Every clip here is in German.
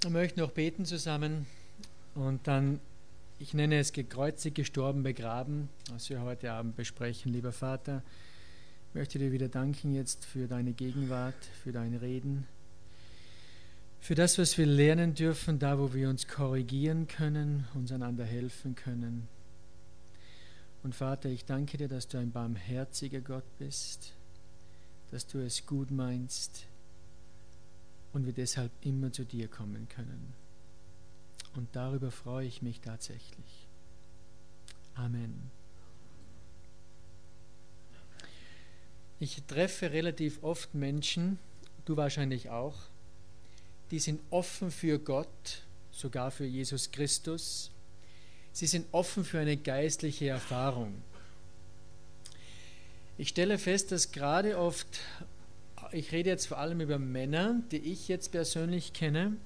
Wir möchten noch beten zusammen und dann, ich nenne es gekreuzigt, gestorben, begraben, was wir heute Abend besprechen. Lieber Vater, ich möchte dir wieder danken jetzt für deine Gegenwart, für dein Reden, für das, was wir lernen dürfen, da wo wir uns korrigieren können, uns einander helfen können. Und Vater, ich danke dir, dass du ein barmherziger Gott bist, dass du es gut meinst und wir deshalb immer zu dir kommen können. Und darüber freue ich mich tatsächlich. Amen. Ich treffe relativ oft Menschen, du wahrscheinlich auch, die sind offen für Gott, sogar für Jesus Christus. Sie sind offen für eine geistliche Erfahrung. Ich stelle fest, dass gerade oft ich rede jetzt vor allem über Männer, die ich jetzt persönlich kenne.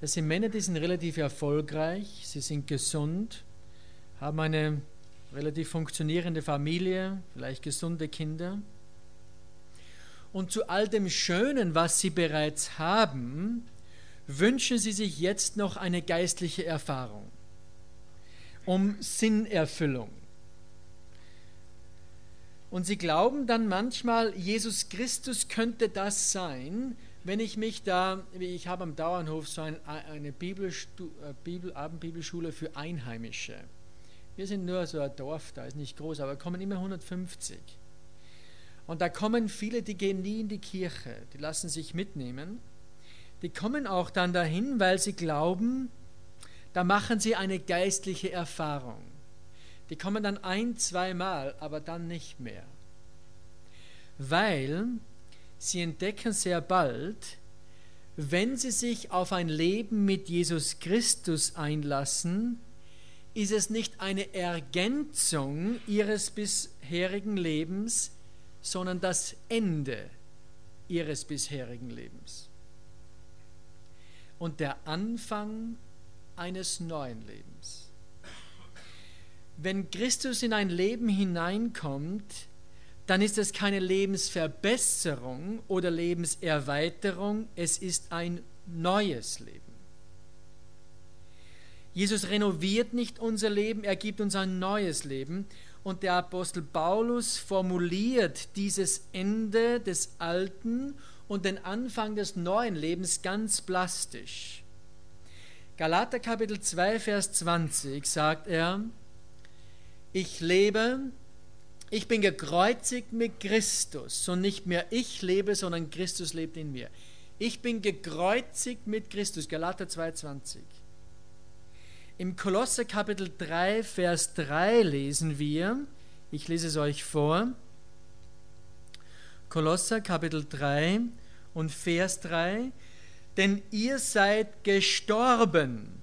Das sind Männer, die sind relativ erfolgreich, sie sind gesund, haben eine relativ funktionierende Familie, vielleicht gesunde Kinder. Und zu all dem Schönen, was sie bereits haben, wünschen sie sich jetzt noch eine geistliche Erfahrung, um Sinnerfüllung. Und sie glauben dann manchmal, Jesus Christus könnte das sein, wenn ich mich da, ich habe am Dauernhof so ein, eine Bibelstu, äh, Bibel, Abendbibelschule für Einheimische. Wir sind nur so ein Dorf, da ist nicht groß, aber kommen immer 150. Und da kommen viele, die gehen nie in die Kirche, die lassen sich mitnehmen. Die kommen auch dann dahin, weil sie glauben, da machen sie eine geistliche Erfahrung. Die kommen dann ein, zweimal, aber dann nicht mehr. Weil sie entdecken sehr bald, wenn sie sich auf ein Leben mit Jesus Christus einlassen, ist es nicht eine Ergänzung ihres bisherigen Lebens, sondern das Ende ihres bisherigen Lebens und der Anfang eines neuen Lebens wenn Christus in ein Leben hineinkommt, dann ist es keine Lebensverbesserung oder Lebenserweiterung, es ist ein neues Leben. Jesus renoviert nicht unser Leben, er gibt uns ein neues Leben. Und der Apostel Paulus formuliert dieses Ende des alten und den Anfang des neuen Lebens ganz plastisch. Galater Kapitel 2, Vers 20 sagt er, ich lebe, ich bin gekreuzigt mit Christus und nicht mehr ich lebe, sondern Christus lebt in mir. Ich bin gekreuzigt mit Christus, Galater 2,20. Im Kolosser Kapitel 3, Vers 3 lesen wir, ich lese es euch vor, Kolosser Kapitel 3 und Vers 3, denn ihr seid gestorben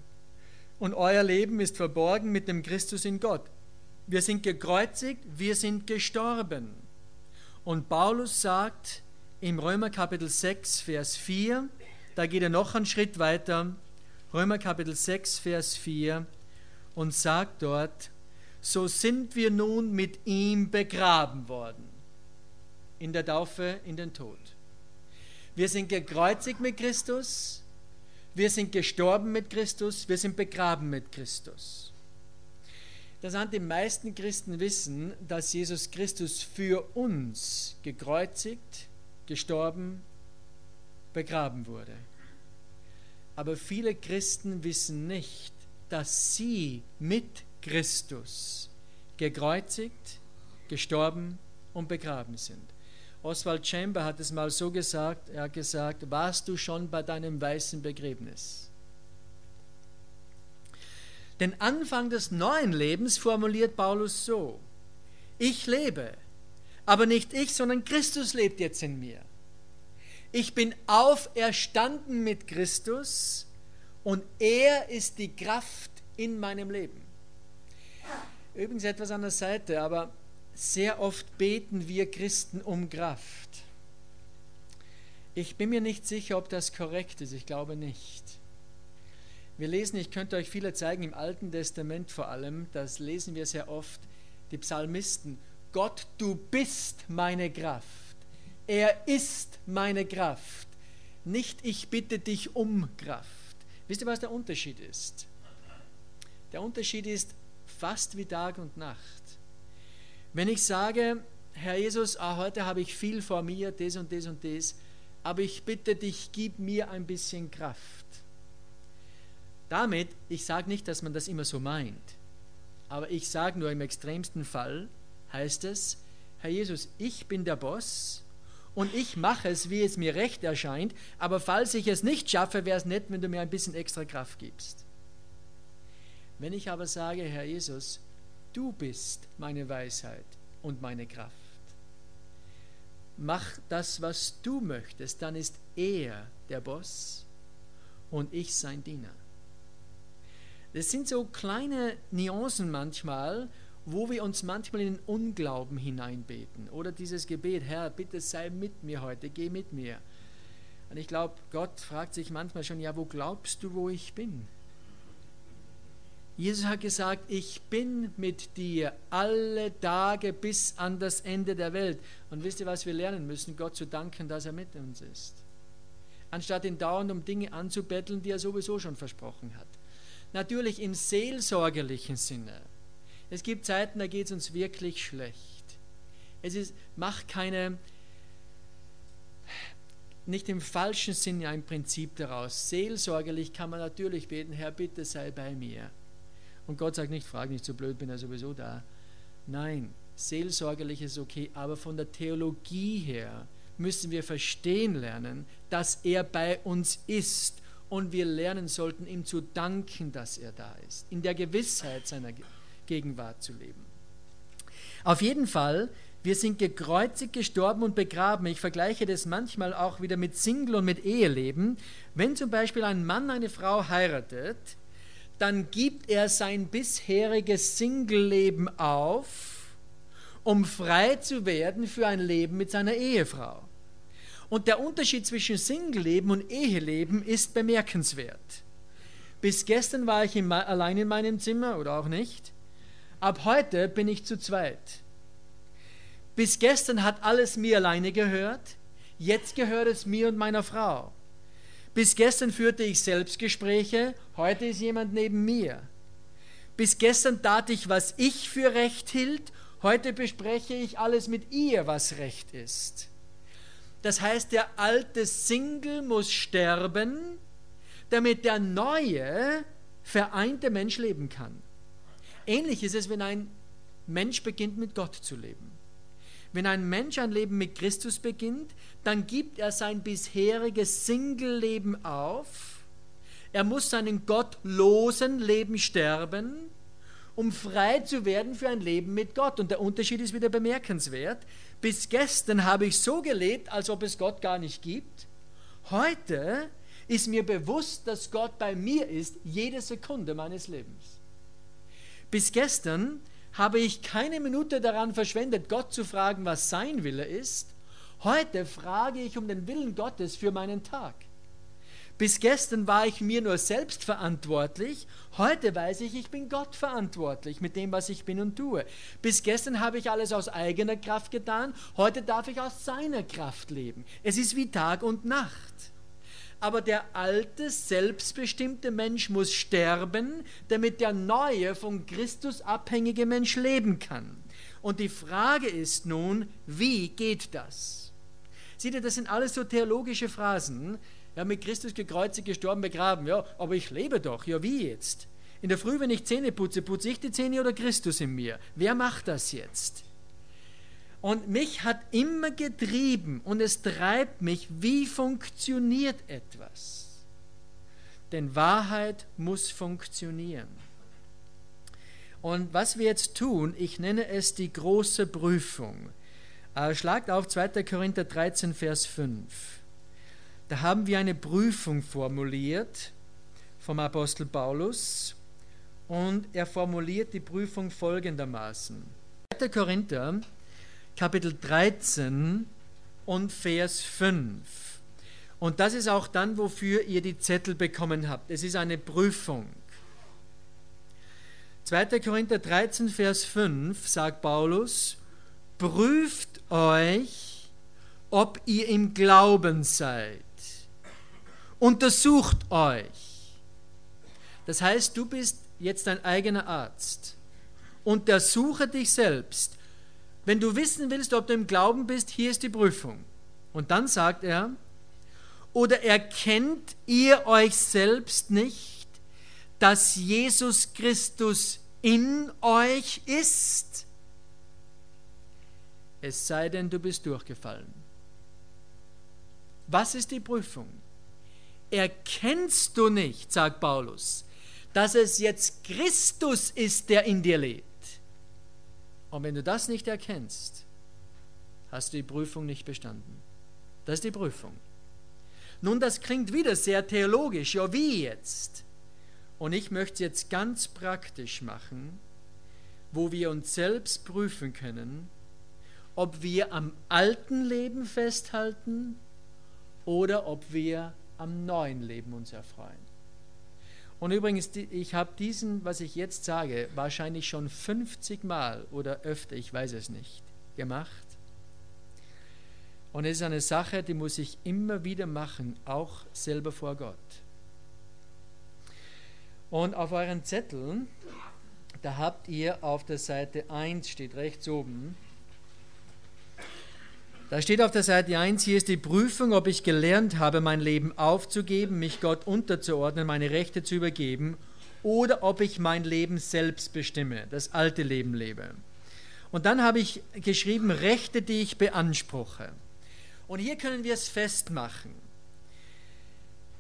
und euer Leben ist verborgen mit dem Christus in Gott. Wir sind gekreuzigt, wir sind gestorben. Und Paulus sagt im Römer Kapitel 6, Vers 4, da geht er noch einen Schritt weiter, Römer Kapitel 6, Vers 4, und sagt dort, so sind wir nun mit ihm begraben worden, in der Taufe in den Tod. Wir sind gekreuzigt mit Christus, wir sind gestorben mit Christus, wir sind begraben mit Christus dass an die meisten Christen wissen, dass Jesus Christus für uns gekreuzigt, gestorben, begraben wurde. Aber viele Christen wissen nicht, dass sie mit Christus gekreuzigt, gestorben und begraben sind. Oswald Chamber hat es mal so gesagt, er hat gesagt, warst du schon bei deinem weißen Begräbnis? Den Anfang des neuen Lebens formuliert Paulus so. Ich lebe, aber nicht ich, sondern Christus lebt jetzt in mir. Ich bin auferstanden mit Christus und er ist die Kraft in meinem Leben. Übrigens etwas an der Seite, aber sehr oft beten wir Christen um Kraft. Ich bin mir nicht sicher, ob das korrekt ist. Ich glaube nicht. Wir lesen, ich könnte euch viele zeigen, im Alten Testament vor allem, das lesen wir sehr oft, die Psalmisten, Gott, du bist meine Kraft. Er ist meine Kraft. Nicht ich bitte dich um Kraft. Wisst ihr, was der Unterschied ist? Der Unterschied ist fast wie Tag und Nacht. Wenn ich sage, Herr Jesus, ah, heute habe ich viel vor mir, das und das und das, aber ich bitte dich, gib mir ein bisschen Kraft. Damit, ich sage nicht, dass man das immer so meint, aber ich sage nur im extremsten Fall, heißt es, Herr Jesus, ich bin der Boss und ich mache es, wie es mir recht erscheint, aber falls ich es nicht schaffe, wäre es nett, wenn du mir ein bisschen extra Kraft gibst. Wenn ich aber sage, Herr Jesus, du bist meine Weisheit und meine Kraft, mach das, was du möchtest, dann ist er der Boss und ich sein Diener. Das sind so kleine Nuancen manchmal, wo wir uns manchmal in den Unglauben hineinbeten. Oder dieses Gebet, Herr, bitte sei mit mir heute, geh mit mir. Und ich glaube, Gott fragt sich manchmal schon, ja, wo glaubst du, wo ich bin? Jesus hat gesagt, ich bin mit dir alle Tage bis an das Ende der Welt. Und wisst ihr, was wir lernen müssen? Gott zu danken, dass er mit uns ist. Anstatt ihn dauernd um Dinge anzubetteln, die er sowieso schon versprochen hat. Natürlich im seelsorgerlichen Sinne es gibt Zeiten, da geht es uns wirklich schlecht. Es ist, macht keine, nicht im falschen Sinne ein Prinzip daraus. Seelsorgerlich kann man natürlich beten, Herr, bitte sei bei mir. Und Gott sagt nicht, frag nicht, so blöd bin er sowieso da. Nein, seelsorgerlich ist okay, aber von der Theologie her müssen wir verstehen lernen, dass er bei uns ist und wir lernen sollten, ihm zu danken, dass er da ist, in der Gewissheit seiner. Gegenwart zu leben. Auf jeden Fall, wir sind gekreuzigt, gestorben und begraben. Ich vergleiche das manchmal auch wieder mit Single und mit Eheleben. Wenn zum Beispiel ein Mann eine Frau heiratet, dann gibt er sein bisheriges Single-Leben auf, um frei zu werden für ein Leben mit seiner Ehefrau. Und der Unterschied zwischen Single-Leben und Eheleben ist bemerkenswert. Bis gestern war ich in, allein in meinem Zimmer oder auch nicht. Ab heute bin ich zu zweit. Bis gestern hat alles mir alleine gehört, jetzt gehört es mir und meiner Frau. Bis gestern führte ich Selbstgespräche, heute ist jemand neben mir. Bis gestern tat ich, was ich für recht hielt, heute bespreche ich alles mit ihr, was recht ist. Das heißt, der alte Single muss sterben, damit der neue, vereinte Mensch leben kann. Ähnlich ist es, wenn ein Mensch beginnt mit Gott zu leben. Wenn ein Mensch ein Leben mit Christus beginnt, dann gibt er sein bisheriges Single-Leben auf. Er muss seinen gottlosen Leben sterben, um frei zu werden für ein Leben mit Gott. Und der Unterschied ist wieder bemerkenswert. Bis gestern habe ich so gelebt, als ob es Gott gar nicht gibt. Heute ist mir bewusst, dass Gott bei mir ist, jede Sekunde meines Lebens. Bis gestern habe ich keine Minute daran verschwendet, Gott zu fragen, was sein Wille ist. Heute frage ich um den Willen Gottes für meinen Tag. Bis gestern war ich mir nur selbst verantwortlich. Heute weiß ich, ich bin Gott verantwortlich mit dem, was ich bin und tue. Bis gestern habe ich alles aus eigener Kraft getan. Heute darf ich aus seiner Kraft leben. Es ist wie Tag und Nacht aber der alte, selbstbestimmte Mensch muss sterben, damit der neue, von Christus abhängige Mensch leben kann. Und die Frage ist nun, wie geht das? Seht ihr, das sind alles so theologische Phrasen. Ja, mit Christus gekreuzigt, gestorben, begraben. Ja, aber ich lebe doch. Ja, wie jetzt? In der Früh, wenn ich Zähne putze, putze ich die Zähne oder Christus in mir? Wer macht das jetzt? Und mich hat immer getrieben und es treibt mich, wie funktioniert etwas. Denn Wahrheit muss funktionieren. Und was wir jetzt tun, ich nenne es die große Prüfung. Äh, schlagt auf 2. Korinther 13, Vers 5. Da haben wir eine Prüfung formuliert vom Apostel Paulus und er formuliert die Prüfung folgendermaßen. 2. Korinther Kapitel 13 und Vers 5. Und das ist auch dann, wofür ihr die Zettel bekommen habt. Es ist eine Prüfung. 2. Korinther 13, Vers 5 sagt Paulus, prüft euch, ob ihr im Glauben seid. Untersucht euch. Das heißt, du bist jetzt dein eigener Arzt. Untersuche dich selbst. Wenn du wissen willst, ob du im Glauben bist, hier ist die Prüfung. Und dann sagt er, oder erkennt ihr euch selbst nicht, dass Jesus Christus in euch ist? Es sei denn, du bist durchgefallen. Was ist die Prüfung? Erkennst du nicht, sagt Paulus, dass es jetzt Christus ist, der in dir lebt? Und wenn du das nicht erkennst, hast du die Prüfung nicht bestanden. Das ist die Prüfung. Nun, das klingt wieder sehr theologisch. Ja, wie jetzt? Und ich möchte es jetzt ganz praktisch machen, wo wir uns selbst prüfen können, ob wir am alten Leben festhalten oder ob wir am neuen Leben uns erfreuen. Und übrigens, ich habe diesen, was ich jetzt sage, wahrscheinlich schon 50 Mal oder öfter, ich weiß es nicht, gemacht. Und es ist eine Sache, die muss ich immer wieder machen, auch selber vor Gott. Und auf euren Zetteln, da habt ihr auf der Seite 1, steht rechts oben, da steht auf der Seite 1, hier ist die Prüfung, ob ich gelernt habe, mein Leben aufzugeben, mich Gott unterzuordnen, meine Rechte zu übergeben, oder ob ich mein Leben selbst bestimme, das alte Leben lebe. Und dann habe ich geschrieben, Rechte, die ich beanspruche. Und hier können wir es festmachen.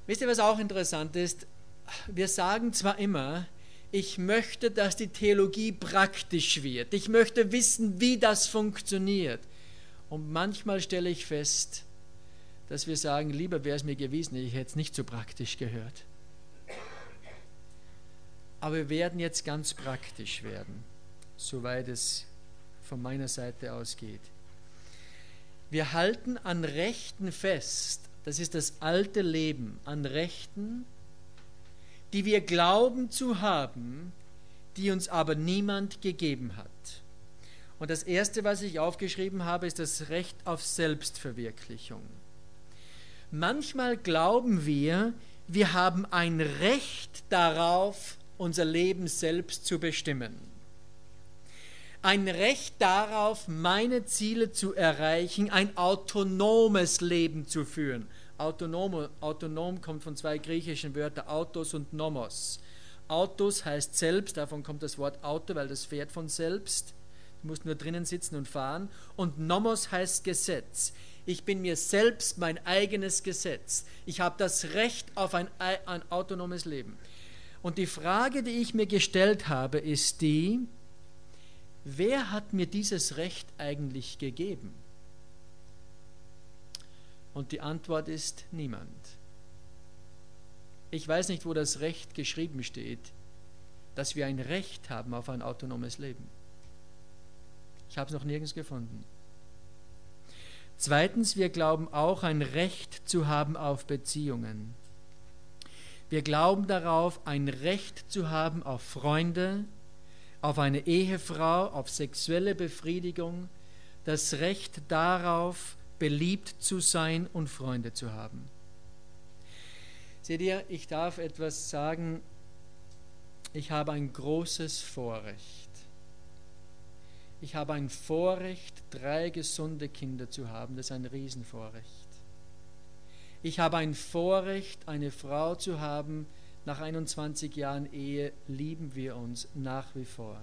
Wisst ihr, was auch interessant ist? Wir sagen zwar immer, ich möchte, dass die Theologie praktisch wird. Ich möchte wissen, wie das funktioniert. Und manchmal stelle ich fest, dass wir sagen, lieber wäre es mir gewesen, ich hätte es nicht so praktisch gehört. Aber wir werden jetzt ganz praktisch werden, soweit es von meiner Seite ausgeht. Wir halten an Rechten fest, das ist das alte Leben, an Rechten, die wir glauben zu haben, die uns aber niemand gegeben hat. Und das Erste, was ich aufgeschrieben habe, ist das Recht auf Selbstverwirklichung. Manchmal glauben wir, wir haben ein Recht darauf, unser Leben selbst zu bestimmen. Ein Recht darauf, meine Ziele zu erreichen, ein autonomes Leben zu führen. Autonom, autonom kommt von zwei griechischen Wörtern, Autos und Nomos. Autos heißt selbst, davon kommt das Wort Auto, weil das fährt von selbst. Du musst nur drinnen sitzen und fahren. Und Nomos heißt Gesetz. Ich bin mir selbst mein eigenes Gesetz. Ich habe das Recht auf ein, ein autonomes Leben. Und die Frage, die ich mir gestellt habe, ist die, wer hat mir dieses Recht eigentlich gegeben? Und die Antwort ist niemand. Ich weiß nicht, wo das Recht geschrieben steht, dass wir ein Recht haben auf ein autonomes Leben. Ich habe es noch nirgends gefunden. Zweitens, wir glauben auch ein Recht zu haben auf Beziehungen. Wir glauben darauf, ein Recht zu haben auf Freunde, auf eine Ehefrau, auf sexuelle Befriedigung, das Recht darauf, beliebt zu sein und Freunde zu haben. Seht ihr, ich darf etwas sagen, ich habe ein großes Vorrecht. Ich habe ein Vorrecht, drei gesunde Kinder zu haben. Das ist ein Riesenvorrecht. Ich habe ein Vorrecht, eine Frau zu haben. Nach 21 Jahren Ehe lieben wir uns nach wie vor.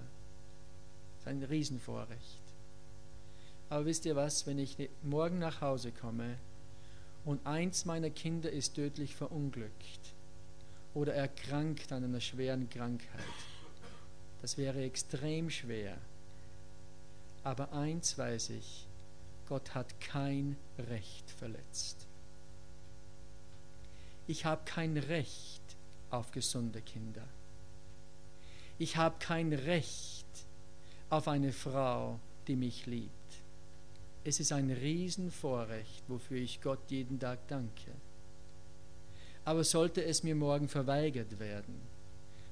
Das ist ein Riesenvorrecht. Aber wisst ihr was, wenn ich morgen nach Hause komme und eins meiner Kinder ist tödlich verunglückt oder erkrankt an einer schweren Krankheit, das wäre extrem schwer aber eins weiß ich, Gott hat kein Recht verletzt. Ich habe kein Recht auf gesunde Kinder. Ich habe kein Recht auf eine Frau, die mich liebt. Es ist ein Riesenvorrecht, wofür ich Gott jeden Tag danke. Aber sollte es mir morgen verweigert werden,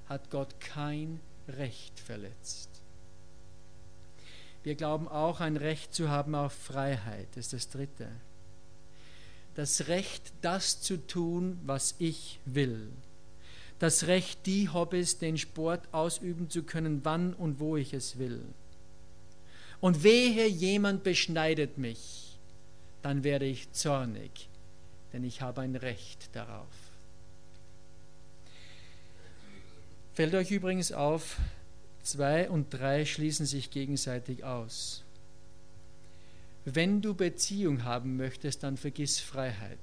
hat Gott kein Recht verletzt. Wir glauben auch ein Recht zu haben auf Freiheit. Ist das Dritte. Das Recht, das zu tun, was ich will. das Recht, die Hobbys, den Sport ausüben zu können, wann und wo ich es will. Und wehe, jemand beschneidet mich, dann werde ich zornig, denn ich habe ein Recht darauf. Fällt euch übrigens auf, zwei und drei schließen sich gegenseitig aus. Wenn du Beziehung haben möchtest, dann vergiss Freiheit.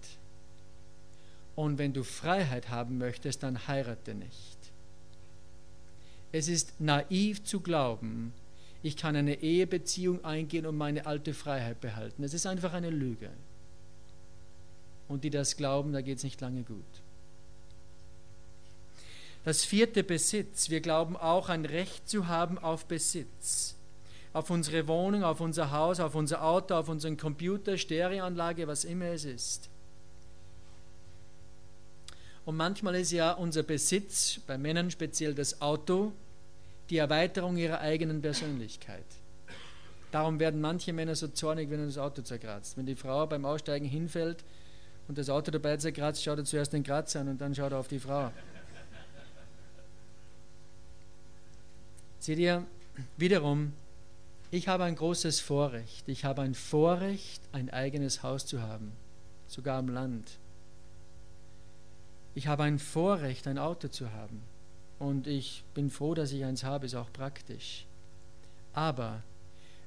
Und wenn du Freiheit haben möchtest, dann heirate nicht. Es ist naiv zu glauben, ich kann eine Ehebeziehung eingehen und meine alte Freiheit behalten. Es ist einfach eine Lüge. Und die das glauben, da geht es nicht lange gut. Das vierte Besitz. Wir glauben auch ein Recht zu haben auf Besitz. Auf unsere Wohnung, auf unser Haus, auf unser Auto, auf unseren Computer, Stereoanlage, was immer es ist. Und manchmal ist ja unser Besitz, bei Männern speziell das Auto, die Erweiterung ihrer eigenen Persönlichkeit. Darum werden manche Männer so zornig, wenn er das Auto zerkratzt. Wenn die Frau beim Aussteigen hinfällt und das Auto dabei zerkratzt, schaut er zuerst den Kratz an und dann schaut er auf die Frau. Seht ihr, wiederum, ich habe ein großes Vorrecht. Ich habe ein Vorrecht, ein eigenes Haus zu haben, sogar am Land. Ich habe ein Vorrecht, ein Auto zu haben. Und ich bin froh, dass ich eins habe, ist auch praktisch. Aber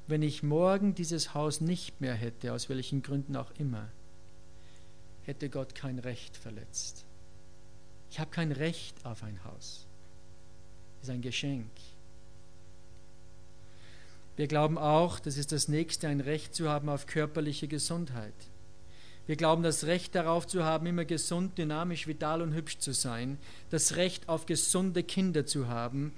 wenn ich morgen dieses Haus nicht mehr hätte, aus welchen Gründen auch immer, hätte Gott kein Recht verletzt. Ich habe kein Recht auf ein Haus. Es ist ein Geschenk. Wir glauben auch, das ist das nächste, ein Recht zu haben auf körperliche Gesundheit. Wir glauben, das Recht darauf zu haben, immer gesund, dynamisch, vital und hübsch zu sein. Das Recht auf gesunde Kinder zu haben.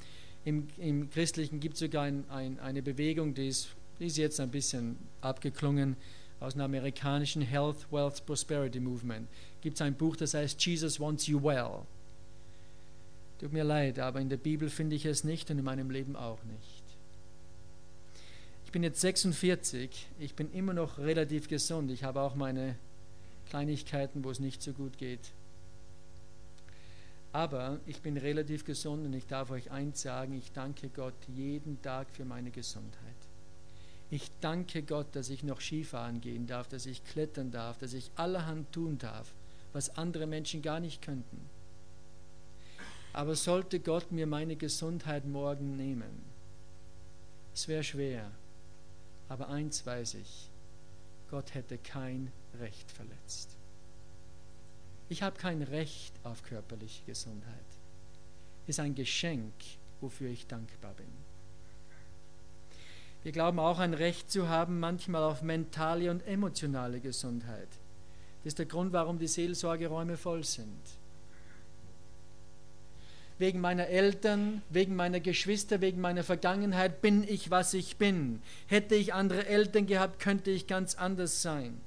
Im, im Christlichen gibt es sogar ein, ein, eine Bewegung, die ist, die ist jetzt ein bisschen abgeklungen, aus einem amerikanischen Health, Wealth, Prosperity Movement. Gibt es ein Buch, das heißt Jesus Wants You Well. Tut mir leid, aber in der Bibel finde ich es nicht und in meinem Leben auch nicht bin jetzt 46, ich bin immer noch relativ gesund. Ich habe auch meine Kleinigkeiten, wo es nicht so gut geht. Aber ich bin relativ gesund und ich darf euch eins sagen, ich danke Gott jeden Tag für meine Gesundheit. Ich danke Gott, dass ich noch Skifahren gehen darf, dass ich klettern darf, dass ich allerhand tun darf, was andere Menschen gar nicht könnten. Aber sollte Gott mir meine Gesundheit morgen nehmen, es wäre schwer, aber eins weiß ich, Gott hätte kein Recht verletzt. Ich habe kein Recht auf körperliche Gesundheit. Ist ein Geschenk, wofür ich dankbar bin. Wir glauben auch ein Recht zu haben, manchmal auf mentale und emotionale Gesundheit. Das ist der Grund, warum die Seelsorgeräume voll sind wegen meiner Eltern, wegen meiner Geschwister, wegen meiner Vergangenheit bin ich, was ich bin. Hätte ich andere Eltern gehabt, könnte ich ganz anders sein.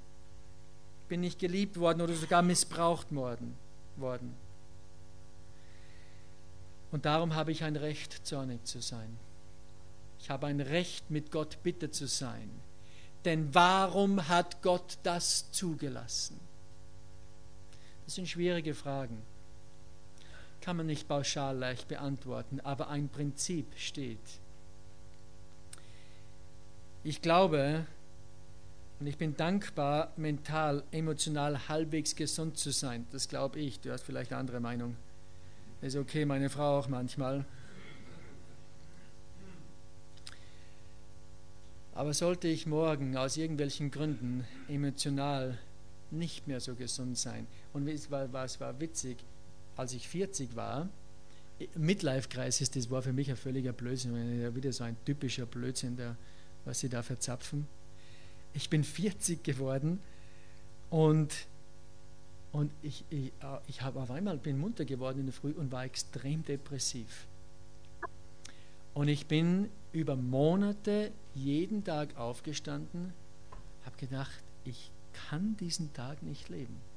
Bin ich geliebt worden oder sogar missbraucht worden. worden. Und darum habe ich ein Recht, zornig zu sein. Ich habe ein Recht, mit Gott bitte zu sein. Denn warum hat Gott das zugelassen? Das sind schwierige Fragen kann man nicht pauschal leicht beantworten, aber ein Prinzip steht. Ich glaube und ich bin dankbar, mental, emotional halbwegs gesund zu sein. Das glaube ich. Du hast vielleicht eine andere Meinung. Ist okay, meine Frau auch manchmal. Aber sollte ich morgen aus irgendwelchen Gründen emotional nicht mehr so gesund sein, und es war, es war witzig, als ich 40 war, Midlife ist, das war für mich ein völliger Blödsinn, wieder so ein typischer Blödsinn, der, was sie da verzapfen. Ich bin 40 geworden und, und ich, ich, ich habe auf einmal bin munter geworden in der Früh und war extrem depressiv. Und ich bin über Monate jeden Tag aufgestanden, habe gedacht, ich kann diesen Tag nicht leben.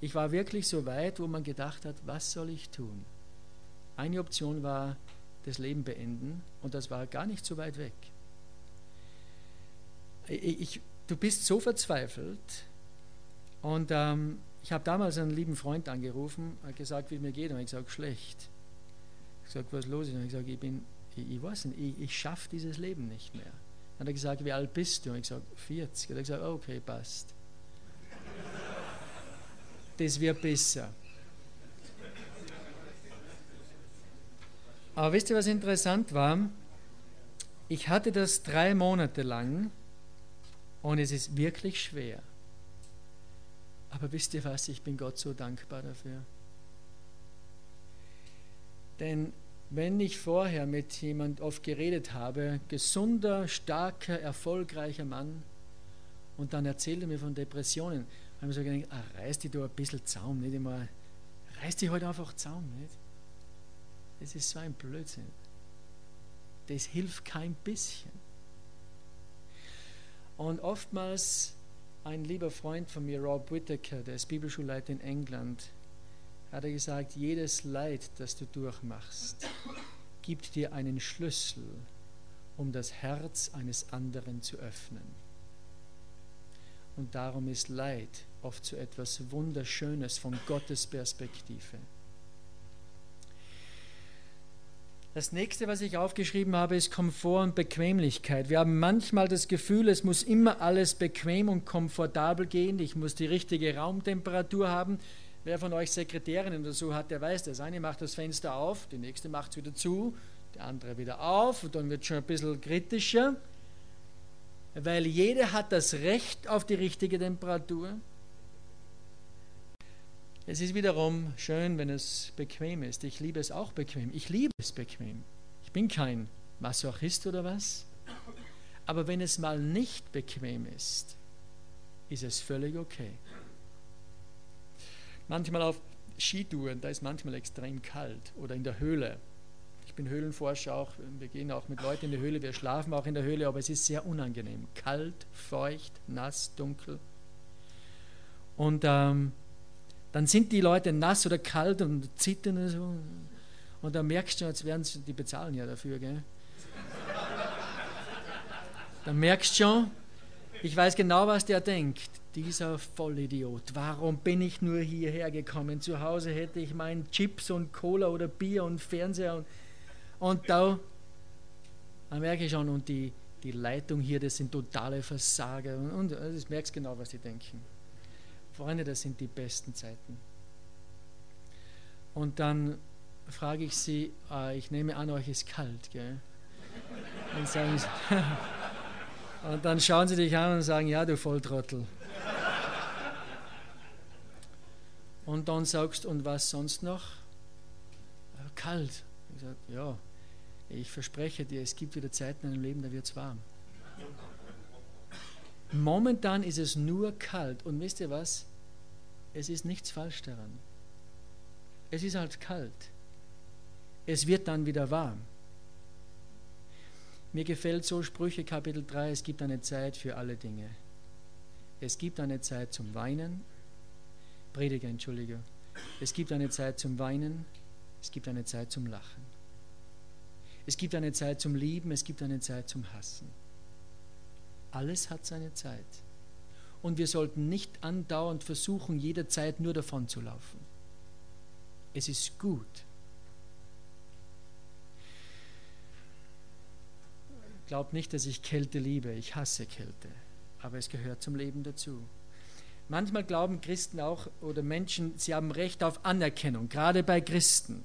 Ich war wirklich so weit, wo man gedacht hat, was soll ich tun? Eine Option war das Leben beenden und das war gar nicht so weit weg. Ich, du bist so verzweifelt und ähm, ich habe damals einen lieben Freund angerufen, hat gesagt, wie es mir geht, und ich gesagt, schlecht. Ich gesagt, was los ist? Und ich gesagt, ich bin, ich, ich weiß nicht, ich, ich schaffe dieses Leben nicht mehr. Dann hat er gesagt, wie alt bist du? Und ich gesagt, 40. Hat er gesagt, okay, passt. Das wird besser. Aber wisst ihr, was interessant war? Ich hatte das drei Monate lang und es ist wirklich schwer. Aber wisst ihr was, ich bin Gott so dankbar dafür. Denn wenn ich vorher mit jemand oft geredet habe, gesunder, starker, erfolgreicher Mann, und dann erzählt er mir von Depressionen, haben wir so gedacht, ah, reiß dich da ein bisschen Zaum, nicht immer, reiß dich halt einfach Zaum, nicht? Das ist so ein Blödsinn. Das hilft kein bisschen. Und oftmals ein lieber Freund von mir, Rob Whittaker, der ist Bibelschulleiter in England, hat er gesagt, jedes Leid, das du durchmachst, gibt dir einen Schlüssel, um das Herz eines anderen zu öffnen. Und darum ist Leid oft so etwas Wunderschönes von Gottes Perspektive. Das nächste, was ich aufgeschrieben habe, ist Komfort und Bequemlichkeit. Wir haben manchmal das Gefühl, es muss immer alles bequem und komfortabel gehen. Ich muss die richtige Raumtemperatur haben. Wer von euch Sekretärinnen oder so hat, der weiß das. Eine macht das Fenster auf, die nächste macht es wieder zu, die andere wieder auf und dann wird es schon ein bisschen kritischer, weil jeder hat das Recht auf die richtige Temperatur. Es ist wiederum schön, wenn es bequem ist. Ich liebe es auch bequem. Ich liebe es bequem. Ich bin kein Masochist oder was. Aber wenn es mal nicht bequem ist, ist es völlig okay. Manchmal auf Skitouren, da ist manchmal extrem kalt oder in der Höhle. Ich bin Höhlenforscher auch, wir gehen auch mit Leuten in die Höhle, wir schlafen auch in der Höhle, aber es ist sehr unangenehm. Kalt, feucht, nass, dunkel. Und ähm, dann sind die Leute nass oder kalt und zittern und so. Und dann merkst du, jetzt werden sie, die bezahlen ja dafür, gell? Dann merkst du schon, ich weiß genau, was der denkt. Dieser Vollidiot, warum bin ich nur hierher gekommen? Zu Hause hätte ich meinen Chips und Cola oder Bier und Fernseher und, und da, dann merke ich schon, und die, die Leitung hier, das sind totale Versager. Und, und das merkst genau, was sie denken. Freunde, das sind die besten Zeiten. Und dann frage ich sie, äh, ich nehme an, euch ist kalt, gell? Und, sagen und dann schauen sie dich an und sagen, ja, du Volltrottel. Und dann sagst du, und was sonst noch? Äh, kalt. Ich sage, ja, ich verspreche dir, es gibt wieder Zeiten in deinem Leben, da wird es warm. Momentan ist es nur kalt. Und wisst ihr was? Es ist nichts falsch daran. Es ist halt kalt. Es wird dann wieder warm. Mir gefällt so Sprüche Kapitel 3, es gibt eine Zeit für alle Dinge. Es gibt eine Zeit zum Weinen, Prediger, entschuldige. Es gibt eine Zeit zum Weinen, es gibt eine Zeit zum Lachen. Es gibt eine Zeit zum Lieben, es gibt eine Zeit zum Hassen. Alles hat seine Zeit. Und wir sollten nicht andauernd versuchen, jederzeit nur davon zu laufen. Es ist gut. Glaubt nicht, dass ich Kälte liebe. Ich hasse Kälte. Aber es gehört zum Leben dazu. Manchmal glauben Christen auch oder Menschen, sie haben Recht auf Anerkennung, gerade bei Christen.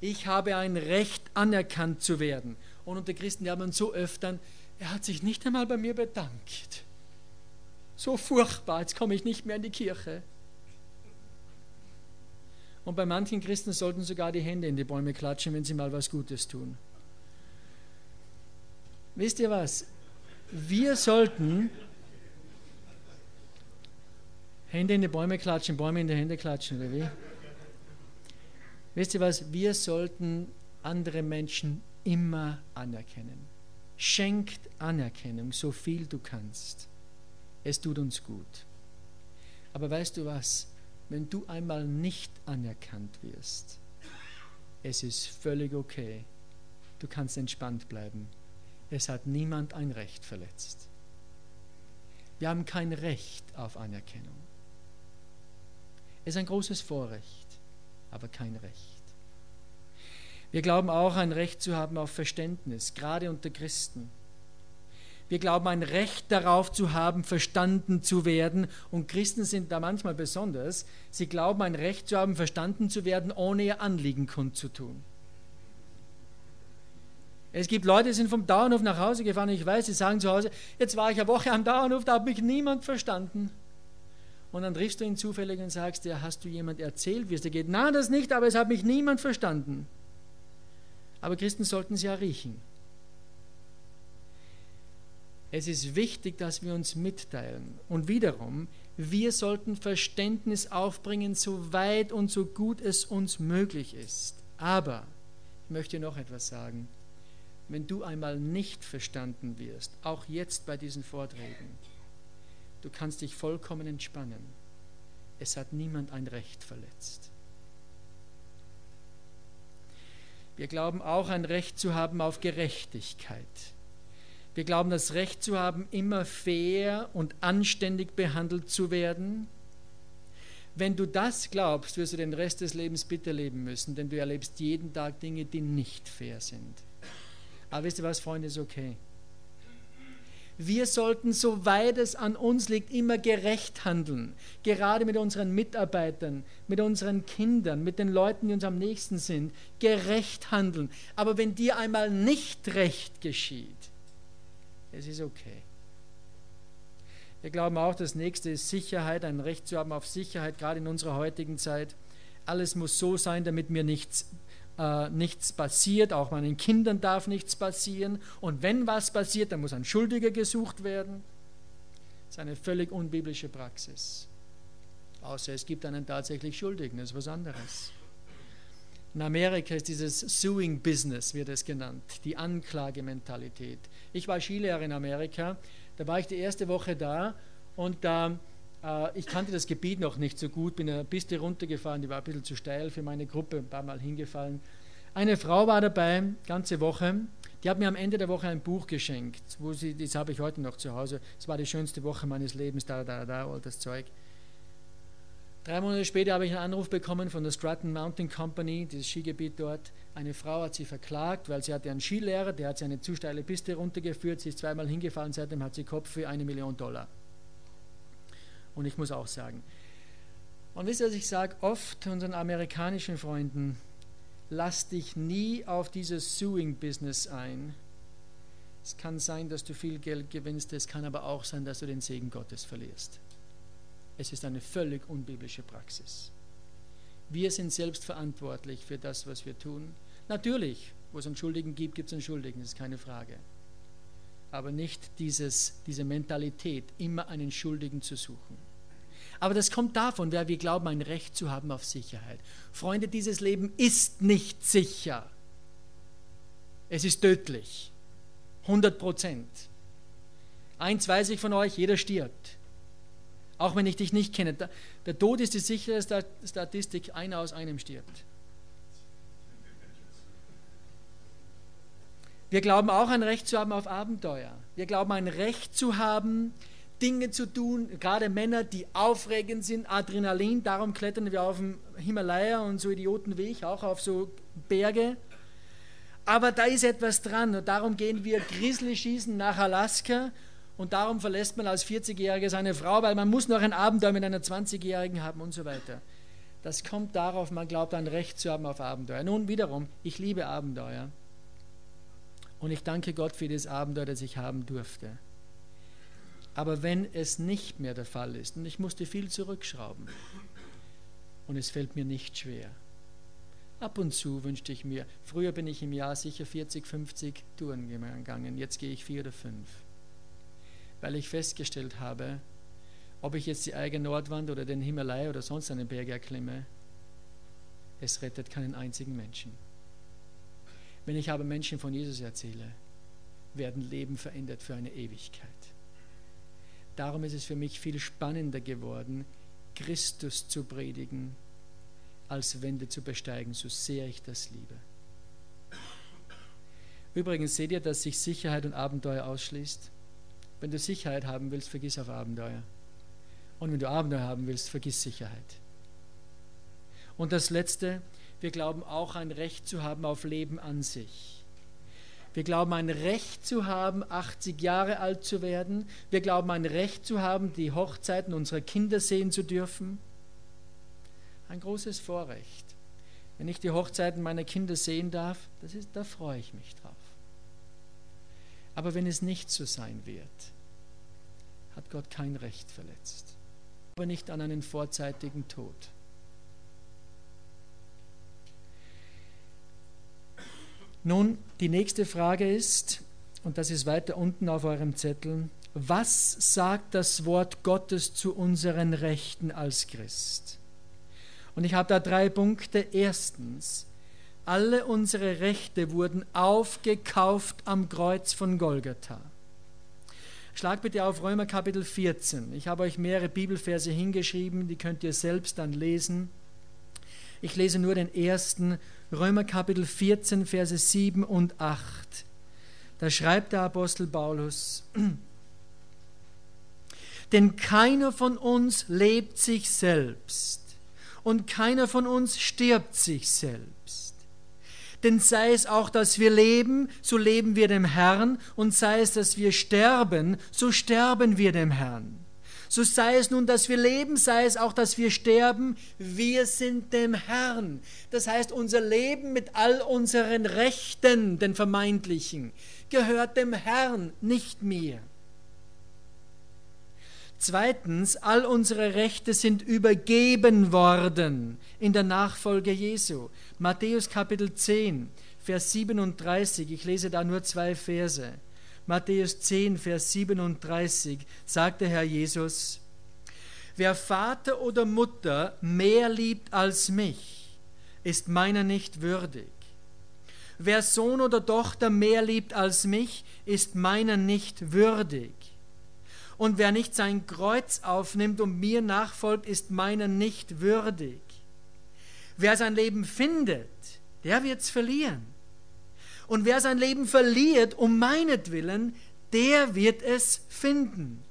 Ich habe ein Recht, anerkannt zu werden. Und unter Christen, haben so öfter er hat sich nicht einmal bei mir bedankt. So furchtbar, jetzt komme ich nicht mehr in die Kirche. Und bei manchen Christen sollten sogar die Hände in die Bäume klatschen, wenn sie mal was Gutes tun. Wisst ihr was? Wir sollten Hände in die Bäume klatschen, Bäume in die Hände klatschen, oder wie? Wisst ihr was? Wir sollten andere Menschen immer anerkennen. Schenkt Anerkennung, so viel du kannst. Es tut uns gut. Aber weißt du was? Wenn du einmal nicht anerkannt wirst, es ist völlig okay. Du kannst entspannt bleiben. Es hat niemand ein Recht verletzt. Wir haben kein Recht auf Anerkennung. Es ist ein großes Vorrecht, aber kein Recht. Wir glauben auch ein Recht zu haben auf Verständnis, gerade unter Christen. Wir glauben ein Recht darauf zu haben, verstanden zu werden. Und Christen sind da manchmal besonders. Sie glauben ein Recht zu haben, verstanden zu werden, ohne ihr Anliegen kundzutun. Es gibt Leute, die sind vom Dauernhof nach Hause gefahren. Ich weiß, sie sagen zu Hause, jetzt war ich eine Woche am Dauernhof, da hat mich niemand verstanden. Und dann triffst du ihn zufällig und sagst, ja, hast du jemand erzählt, wie es dir geht? Nein, das nicht, aber es hat mich niemand verstanden. Aber Christen sollten es ja riechen. Es ist wichtig, dass wir uns mitteilen. Und wiederum, wir sollten Verständnis aufbringen, so weit und so gut es uns möglich ist. Aber ich möchte noch etwas sagen wenn du einmal nicht verstanden wirst, auch jetzt bei diesen Vorträgen, du kannst dich vollkommen entspannen. Es hat niemand ein Recht verletzt. Wir glauben auch ein Recht zu haben auf Gerechtigkeit. Wir glauben das Recht zu haben, immer fair und anständig behandelt zu werden. Wenn du das glaubst, wirst du den Rest des Lebens bitter leben müssen, denn du erlebst jeden Tag Dinge, die nicht fair sind. Aber wisst ihr was, Freunde, ist okay. Wir sollten, soweit es an uns liegt, immer gerecht handeln. Gerade mit unseren Mitarbeitern, mit unseren Kindern, mit den Leuten, die uns am nächsten sind. Gerecht handeln. Aber wenn dir einmal nicht recht geschieht, es ist okay. Wir glauben auch, das nächste ist Sicherheit, ein Recht zu haben auf Sicherheit, gerade in unserer heutigen Zeit. Alles muss so sein, damit mir nichts äh, nichts passiert, auch meinen Kindern darf nichts passieren. Und wenn was passiert, dann muss ein Schuldiger gesucht werden. Das ist eine völlig unbiblische Praxis. Außer es gibt einen tatsächlich Schuldigen, das ist was anderes. In Amerika ist dieses Suing Business, wird es genannt, die Anklagementalität. Ich war Skilehrer in Amerika, da war ich die erste Woche da und da äh, ich kannte das Gebiet noch nicht so gut, bin eine Piste runtergefahren, die war ein bisschen zu steil für meine Gruppe, ein paar Mal hingefallen. Eine Frau war dabei, ganze Woche, die hat mir am Ende der Woche ein Buch geschenkt, wo sie, das habe ich heute noch zu Hause. Es war die schönste Woche meines Lebens, da, da, da, all das Zeug. Drei Monate später habe ich einen Anruf bekommen von der Stratton Mountain Company, dieses Skigebiet dort. Eine Frau hat sie verklagt, weil sie hatte einen Skilehrer, der hat sie eine zu steile Piste runtergeführt, sie ist zweimal hingefallen, seitdem hat sie Kopf für eine Million Dollar. Und ich muss auch sagen, und wisst ihr, was ich sage? Oft unseren amerikanischen Freunden, lass dich nie auf dieses Suing-Business ein. Es kann sein, dass du viel Geld gewinnst, es kann aber auch sein, dass du den Segen Gottes verlierst. Es ist eine völlig unbiblische Praxis. Wir sind selbst verantwortlich für das, was wir tun. Natürlich, wo es einen Schuldigen gibt, gibt es einen Schuldigen, das ist keine Frage aber nicht dieses, diese Mentalität, immer einen Schuldigen zu suchen. Aber das kommt davon, weil wir glauben, ein Recht zu haben auf Sicherheit. Freunde, dieses Leben ist nicht sicher. Es ist tödlich. 100 Prozent. Eins weiß ich von euch, jeder stirbt. Auch wenn ich dich nicht kenne. Der Tod ist die sichere Statistik, einer aus einem stirbt. Wir glauben auch ein Recht zu haben auf Abenteuer. Wir glauben ein Recht zu haben, Dinge zu tun, gerade Männer, die aufregend sind, Adrenalin, darum klettern wir auf dem Himalaya und so Idioten wie ich auch auf so Berge. Aber da ist etwas dran und darum gehen wir Grizzly schießen nach Alaska und darum verlässt man als 40-Jähriger seine Frau, weil man muss noch ein Abenteuer mit einer 20-Jährigen haben und so weiter. Das kommt darauf, man glaubt ein Recht zu haben auf Abenteuer. Nun wiederum, ich liebe Abenteuer. Und ich danke Gott für das Abenteuer, das ich haben durfte. Aber wenn es nicht mehr der Fall ist, und ich musste viel zurückschrauben, und es fällt mir nicht schwer. Ab und zu wünschte ich mir, früher bin ich im Jahr sicher 40, 50 Touren gegangen, jetzt gehe ich vier oder fünf. Weil ich festgestellt habe, ob ich jetzt die eigene Nordwand oder den Himalaya oder sonst einen Berg erklimme, es rettet keinen einzigen Menschen. Wenn ich aber Menschen von Jesus erzähle, werden Leben verändert für eine Ewigkeit. Darum ist es für mich viel spannender geworden, Christus zu predigen, als Wände zu besteigen, so sehr ich das liebe. Übrigens seht ihr, dass sich Sicherheit und Abenteuer ausschließt. Wenn du Sicherheit haben willst, vergiss auf Abenteuer. Und wenn du Abenteuer haben willst, vergiss Sicherheit. Und das Letzte, wir glauben auch ein Recht zu haben auf Leben an sich. Wir glauben ein Recht zu haben, 80 Jahre alt zu werden. Wir glauben ein Recht zu haben, die Hochzeiten unserer Kinder sehen zu dürfen. Ein großes Vorrecht. Wenn ich die Hochzeiten meiner Kinder sehen darf, das ist, da freue ich mich drauf. Aber wenn es nicht so sein wird, hat Gott kein Recht verletzt. Aber nicht an einen vorzeitigen Tod. Nun, die nächste Frage ist, und das ist weiter unten auf eurem Zettel, was sagt das Wort Gottes zu unseren Rechten als Christ? Und ich habe da drei Punkte. Erstens, alle unsere Rechte wurden aufgekauft am Kreuz von Golgatha. Schlag bitte auf Römer Kapitel 14. Ich habe euch mehrere Bibelverse hingeschrieben, die könnt ihr selbst dann lesen. Ich lese nur den ersten, Römer Kapitel 14, Verse 7 und 8. Da schreibt der Apostel Paulus, denn keiner von uns lebt sich selbst und keiner von uns stirbt sich selbst. Denn sei es auch, dass wir leben, so leben wir dem Herrn, und sei es, dass wir sterben, so sterben wir dem Herrn. So sei es nun, dass wir leben, sei es auch, dass wir sterben, wir sind dem Herrn. Das heißt, unser Leben mit all unseren Rechten, den vermeintlichen, gehört dem Herrn, nicht mir. Zweitens, all unsere Rechte sind übergeben worden in der Nachfolge Jesu. Matthäus Kapitel 10, Vers 37, ich lese da nur zwei Verse. Matthäus 10, Vers 37 sagt der Herr Jesus, Wer Vater oder Mutter mehr liebt als mich, ist meiner nicht würdig. Wer Sohn oder Tochter mehr liebt als mich, ist meiner nicht würdig. Und wer nicht sein Kreuz aufnimmt und mir nachfolgt, ist meiner nicht würdig. Wer sein Leben findet, der wird's verlieren. Und wer sein Leben verliert um meinetwillen, der wird es finden.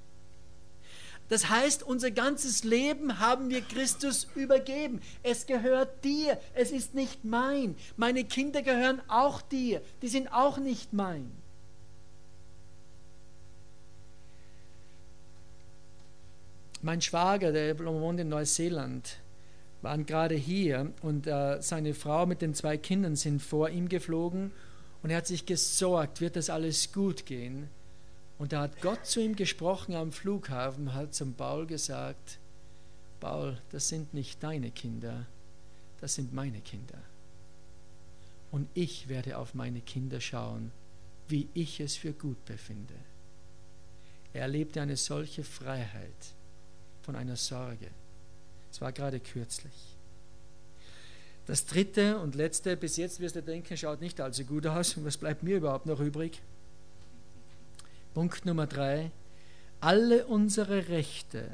Das heißt, unser ganzes Leben haben wir Christus übergeben. Es gehört dir, es ist nicht mein. Meine Kinder gehören auch dir, die sind auch nicht mein. Mein Schwager, der wohnt in Neuseeland, war gerade hier und äh, seine Frau mit den zwei Kindern sind vor ihm geflogen und er hat sich gesorgt, wird das alles gut gehen? Und da hat Gott zu ihm gesprochen am Flughafen, hat zum Paul gesagt, Paul, das sind nicht deine Kinder, das sind meine Kinder. Und ich werde auf meine Kinder schauen, wie ich es für gut befinde. Er erlebte eine solche Freiheit von einer Sorge. Es war gerade kürzlich. Das dritte und letzte, bis jetzt wirst du denken, schaut nicht allzu gut aus. Und was bleibt mir überhaupt noch übrig? Punkt Nummer drei. Alle unsere Rechte,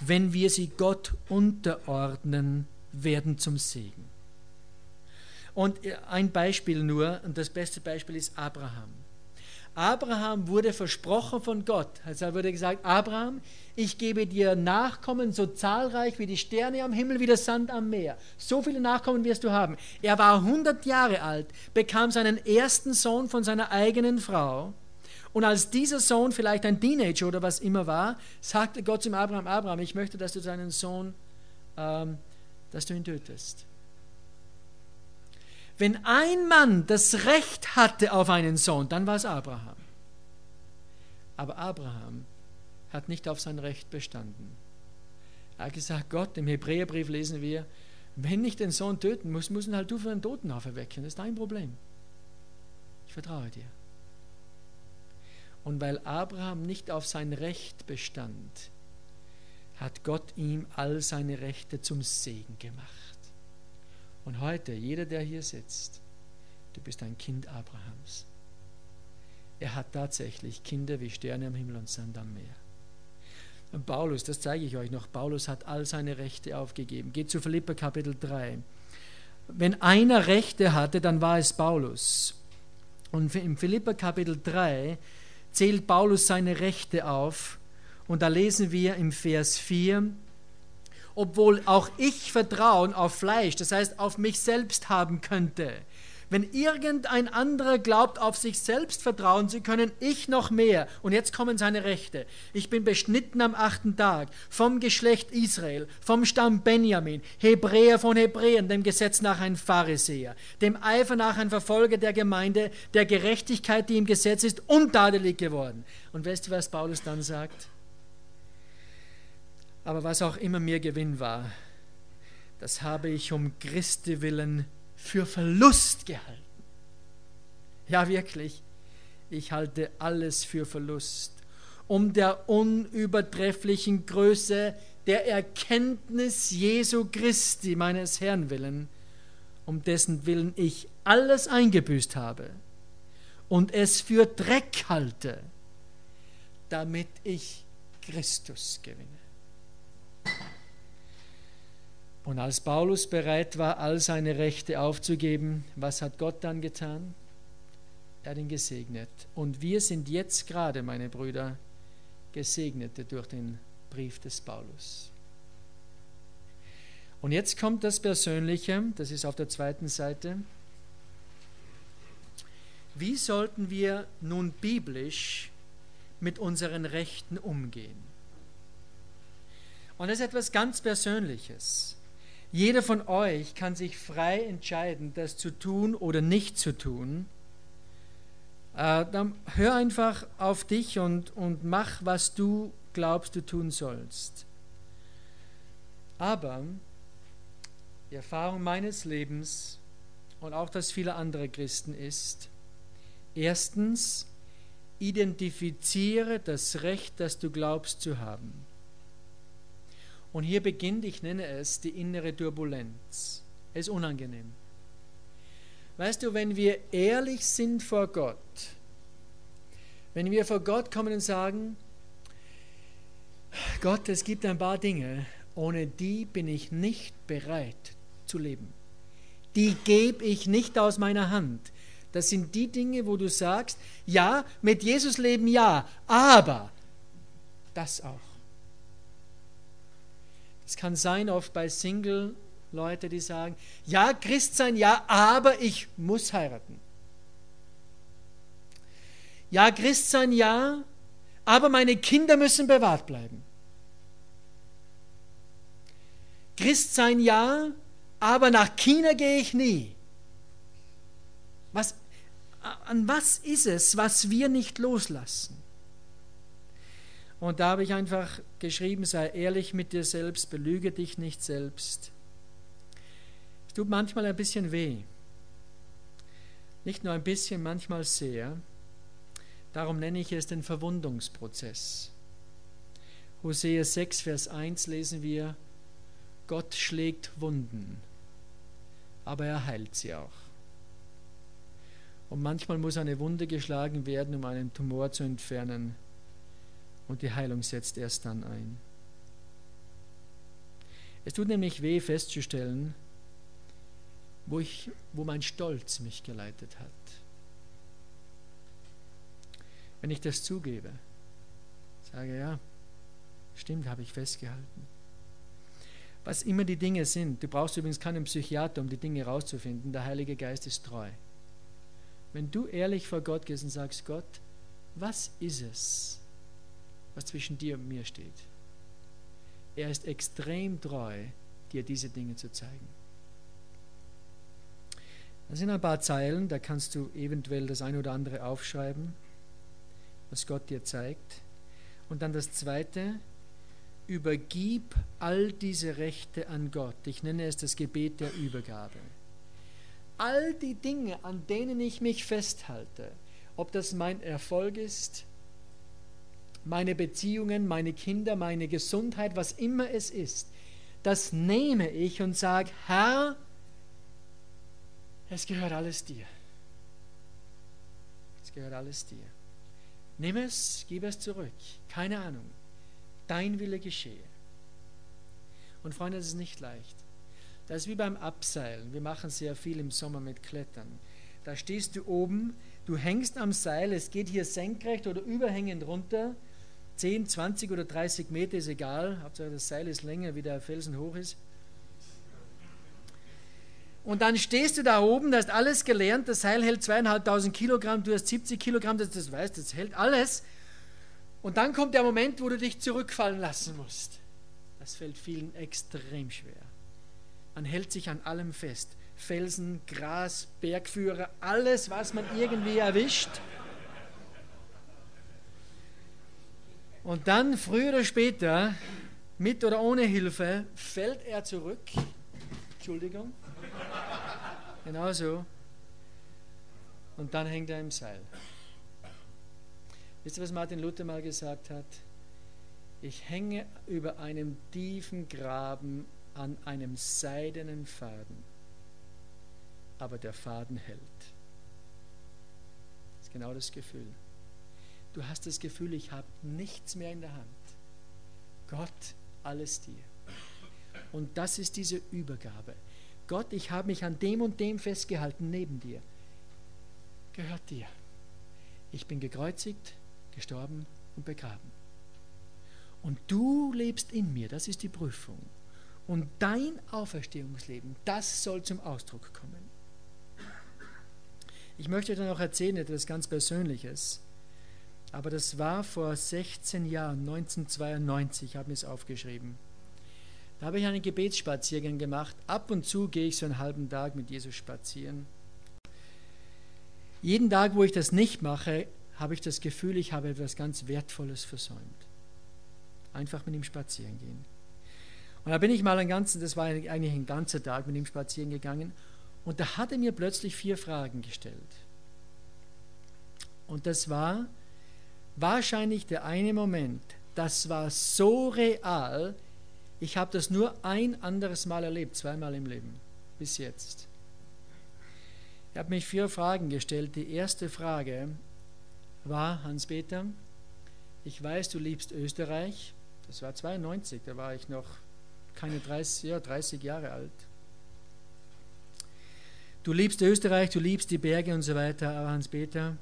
wenn wir sie Gott unterordnen, werden zum Segen. Und ein Beispiel nur, und das beste Beispiel ist Abraham. Abraham wurde versprochen von Gott. Also wurde gesagt, Abraham, ich gebe dir Nachkommen so zahlreich wie die Sterne am Himmel, wie der Sand am Meer. So viele Nachkommen wirst du haben. Er war 100 Jahre alt, bekam seinen ersten Sohn von seiner eigenen Frau. Und als dieser Sohn vielleicht ein Teenager oder was immer war, sagte Gott zum Abraham, Abraham, ich möchte, dass du deinen Sohn, ähm, dass du ihn tötest. Wenn ein Mann das Recht hatte auf einen Sohn, dann war es Abraham. Aber Abraham hat nicht auf sein Recht bestanden. Er hat gesagt, Gott, im Hebräerbrief lesen wir, wenn ich den Sohn töten muss, muss ihn halt du für einen Toten auferwecken. Das ist dein Problem. Ich vertraue dir. Und weil Abraham nicht auf sein Recht bestand, hat Gott ihm all seine Rechte zum Segen gemacht. Und heute, jeder, der hier sitzt, du bist ein Kind Abrahams. Er hat tatsächlich Kinder wie Sterne am Himmel und Sand am Meer. Und Paulus, das zeige ich euch noch, Paulus hat all seine Rechte aufgegeben. Geht zu Philippa Kapitel 3. Wenn einer Rechte hatte, dann war es Paulus. Und im Philippa Kapitel 3 zählt Paulus seine Rechte auf. Und da lesen wir im Vers 4, obwohl auch ich Vertrauen auf Fleisch, das heißt auf mich selbst haben könnte. Wenn irgendein anderer glaubt, auf sich selbst vertrauen zu können, ich noch mehr. Und jetzt kommen seine Rechte. Ich bin beschnitten am achten Tag vom Geschlecht Israel, vom Stamm Benjamin, Hebräer von Hebräern, dem Gesetz nach ein Pharisäer, dem Eifer nach ein Verfolger der Gemeinde, der Gerechtigkeit, die im Gesetz ist, untadelig geworden. Und weißt du, was Paulus dann sagt? Aber was auch immer mir Gewinn war, das habe ich um Christi willen für Verlust gehalten. Ja, wirklich, ich halte alles für Verlust, um der unübertrefflichen Größe der Erkenntnis Jesu Christi, meines Herrn willen, um dessen Willen ich alles eingebüßt habe und es für Dreck halte, damit ich Christus gewinne. Und als Paulus bereit war, all seine Rechte aufzugeben, was hat Gott dann getan? Er hat ihn gesegnet. Und wir sind jetzt gerade, meine Brüder, Gesegnete durch den Brief des Paulus. Und jetzt kommt das Persönliche, das ist auf der zweiten Seite. Wie sollten wir nun biblisch mit unseren Rechten umgehen? Und das ist etwas ganz Persönliches. Jeder von euch kann sich frei entscheiden, das zu tun oder nicht zu tun. Äh, dann hör einfach auf dich und, und mach, was du glaubst, du tun sollst. Aber die Erfahrung meines Lebens und auch das vieler anderer Christen ist, erstens, identifiziere das Recht, das du glaubst zu haben. Und hier beginnt, ich nenne es, die innere Turbulenz. Es ist unangenehm. Weißt du, wenn wir ehrlich sind vor Gott, wenn wir vor Gott kommen und sagen, Gott, es gibt ein paar Dinge, ohne die bin ich nicht bereit zu leben. Die gebe ich nicht aus meiner Hand. Das sind die Dinge, wo du sagst, ja, mit Jesus leben ja, aber das auch. Es kann sein, oft bei Single-Leute, die sagen, ja, Christ sein, ja, aber ich muss heiraten. Ja, Christ sein, ja, aber meine Kinder müssen bewahrt bleiben. Christ sein, ja, aber nach China gehe ich nie. Was, an was ist es, was wir nicht loslassen? Und da habe ich einfach geschrieben, sei ehrlich mit dir selbst, belüge dich nicht selbst. Es tut manchmal ein bisschen weh. Nicht nur ein bisschen, manchmal sehr. Darum nenne ich es den Verwundungsprozess. Hosea 6, Vers 1 lesen wir, Gott schlägt Wunden, aber er heilt sie auch. Und manchmal muss eine Wunde geschlagen werden, um einen Tumor zu entfernen und die Heilung setzt erst dann ein. Es tut nämlich weh festzustellen, wo, ich, wo mein Stolz mich geleitet hat. Wenn ich das zugebe, sage ja, stimmt, habe ich festgehalten. Was immer die Dinge sind, du brauchst übrigens keinen Psychiater, um die Dinge herauszufinden, der Heilige Geist ist treu. Wenn du ehrlich vor Gott gehst und sagst, Gott, was ist es, was zwischen dir und mir steht. Er ist extrem treu, dir diese Dinge zu zeigen. Das sind ein paar Zeilen, da kannst du eventuell das eine oder andere aufschreiben, was Gott dir zeigt. Und dann das zweite, übergib all diese Rechte an Gott. Ich nenne es das Gebet der Übergabe. All die Dinge, an denen ich mich festhalte, ob das mein Erfolg ist, meine Beziehungen, meine Kinder, meine Gesundheit, was immer es ist, das nehme ich und sage, Herr, es gehört alles dir. Es gehört alles dir. Nimm es, gib es zurück. Keine Ahnung. Dein Wille geschehe. Und Freunde, das ist nicht leicht. Das ist wie beim Abseilen. Wir machen sehr viel im Sommer mit Klettern. Da stehst du oben, du hängst am Seil, es geht hier senkrecht oder überhängend runter 10, 20 oder 30 Meter ist egal, Hauptsache das Seil ist länger, wie der Felsen hoch ist. Und dann stehst du da oben, du hast alles gelernt, das Seil hält zweieinhalbtausend Kilogramm, du hast 70 Kilogramm, das, das weißt, das hält alles. Und dann kommt der Moment, wo du dich zurückfallen lassen musst. Das fällt vielen extrem schwer. Man hält sich an allem fest. Felsen, Gras, Bergführer, alles, was man irgendwie erwischt. Und dann, früher oder später, mit oder ohne Hilfe, fällt er zurück. Entschuldigung. Genau so. Und dann hängt er im Seil. Wisst ihr, was Martin Luther mal gesagt hat? Ich hänge über einem tiefen Graben an einem seidenen Faden, aber der Faden hält. Das ist genau das Gefühl. Du hast das Gefühl, ich habe nichts mehr in der Hand. Gott, alles dir. Und das ist diese Übergabe. Gott, ich habe mich an dem und dem festgehalten neben dir. Gehört dir. Ich bin gekreuzigt, gestorben und begraben. Und du lebst in mir, das ist die Prüfung. Und dein Auferstehungsleben, das soll zum Ausdruck kommen. Ich möchte dir noch erzählen etwas ganz Persönliches. Aber das war vor 16 Jahren, 1992, habe ich es aufgeschrieben. Da habe ich einen Gebetsspaziergang gemacht. Ab und zu gehe ich so einen halben Tag mit Jesus spazieren. Jeden Tag, wo ich das nicht mache, habe ich das Gefühl, ich habe etwas ganz Wertvolles versäumt. Einfach mit ihm spazieren gehen. Und da bin ich mal einen ganzen, das war eigentlich ein ganzer Tag mit ihm spazieren gegangen. Und da hat er mir plötzlich vier Fragen gestellt. Und das war wahrscheinlich der eine Moment, das war so real, ich habe das nur ein anderes Mal erlebt, zweimal im Leben, bis jetzt. Er hat mich vier Fragen gestellt. Die erste Frage war, Hans-Peter, ich weiß, du liebst Österreich. Das war 92, da war ich noch keine 30, ja, 30 Jahre alt. Du liebst Österreich, du liebst die Berge und so weiter, aber Hans-Peter,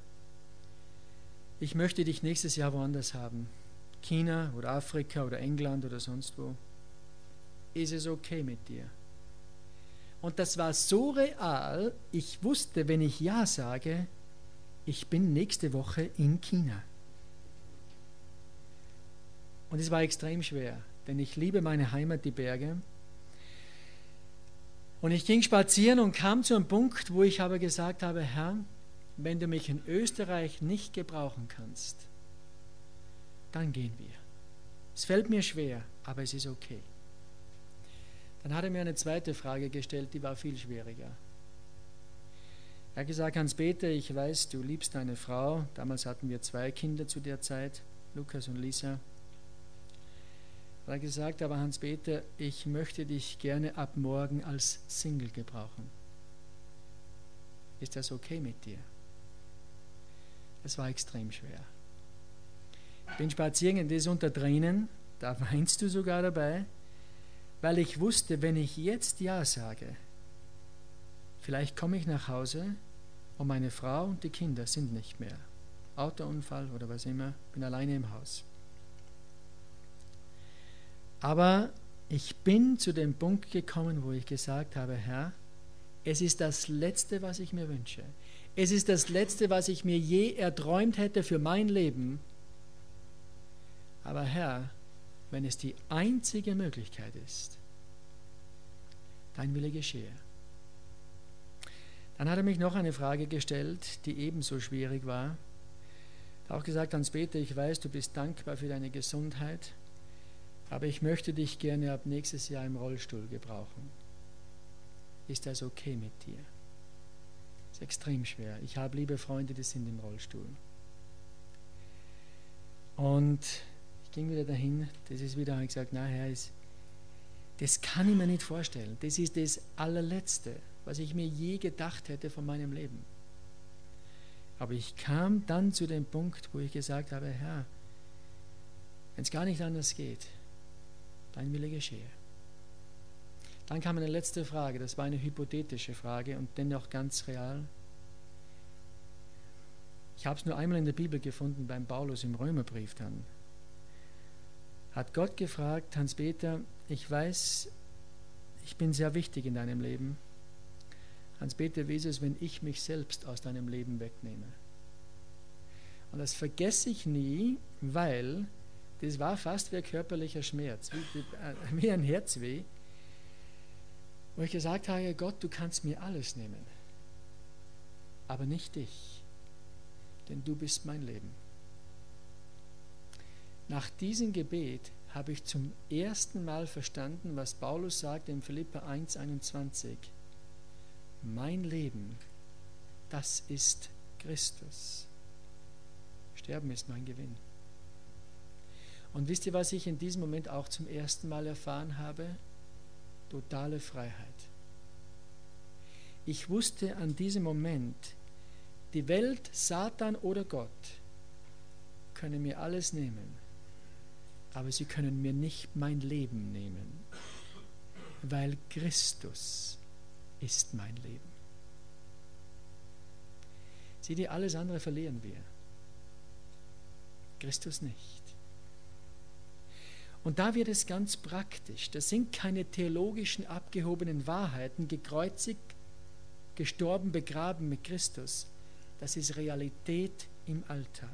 ich möchte dich nächstes Jahr woanders haben. China oder Afrika oder England oder sonst wo. Ist es okay mit dir? Und das war so real, ich wusste, wenn ich Ja sage, ich bin nächste Woche in China. Und es war extrem schwer, denn ich liebe meine Heimat, die Berge. Und ich ging spazieren und kam zu einem Punkt, wo ich aber gesagt habe, Herr, wenn du mich in Österreich nicht gebrauchen kannst, dann gehen wir. Es fällt mir schwer, aber es ist okay. Dann hat er mir eine zweite Frage gestellt, die war viel schwieriger. Er hat gesagt, Hans-Peter, ich weiß, du liebst deine Frau. Damals hatten wir zwei Kinder zu der Zeit, Lukas und Lisa. Er hat gesagt, aber Hans-Peter, ich möchte dich gerne ab morgen als Single gebrauchen. Ist das okay mit dir? Es war extrem schwer. Ich bin spazieren, das unter Tränen, da weinst du sogar dabei, weil ich wusste, wenn ich jetzt Ja sage, Vielleicht komme ich nach Hause und meine Frau und die Kinder sind nicht mehr. Autounfall oder was immer, bin alleine im Haus. Aber ich bin zu dem Punkt gekommen, wo ich gesagt habe, Herr, es ist das Letzte, was ich mir wünsche. Es ist das Letzte, was ich mir je erträumt hätte für mein Leben. Aber Herr, wenn es die einzige Möglichkeit ist, dein Wille geschehe. Dann hat er mich noch eine Frage gestellt, die ebenso schwierig war. Er hat auch gesagt, Hans-Peter, ich weiß, du bist dankbar für deine Gesundheit, aber ich möchte dich gerne ab nächstes Jahr im Rollstuhl gebrauchen. Ist das okay mit dir? Das ist extrem schwer. Ich habe liebe Freunde, die sind im Rollstuhl. Und ich ging wieder dahin, das ist wieder, habe ich gesagt, na Herr, das kann ich mir nicht vorstellen. Das ist das allerletzte was ich mir je gedacht hätte von meinem Leben. Aber ich kam dann zu dem Punkt, wo ich gesagt habe, Herr, wenn es gar nicht anders geht, dein Wille geschehe. Dann kam eine letzte Frage, das war eine hypothetische Frage und dennoch ganz real. Ich habe es nur einmal in der Bibel gefunden, beim Paulus im Römerbrief dann. hat Gott gefragt, Hans-Peter, ich weiß, ich bin sehr wichtig in deinem Leben. Hans-Peter, wie ist es, wenn ich mich selbst aus deinem Leben wegnehme? Und das vergesse ich nie, weil das war fast wie ein körperlicher Schmerz, wie, wie äh, ein Herzweh, wo ich gesagt habe, Gott, du kannst mir alles nehmen, aber nicht dich, denn du bist mein Leben. Nach diesem Gebet habe ich zum ersten Mal verstanden, was Paulus sagt in Philippa 1,21. Mein Leben, das ist Christus. Sterben ist mein Gewinn. Und wisst ihr, was ich in diesem Moment auch zum ersten Mal erfahren habe? Totale Freiheit. Ich wusste an diesem Moment, die Welt, Satan oder Gott können mir alles nehmen aber sie können mir nicht mein Leben nehmen, weil Christus ist mein Leben. Sieh dir, alles andere verlieren wir. Christus nicht. Und da wird es ganz praktisch. Das sind keine theologischen abgehobenen Wahrheiten, gekreuzigt, gestorben, begraben mit Christus. Das ist Realität im Alltag.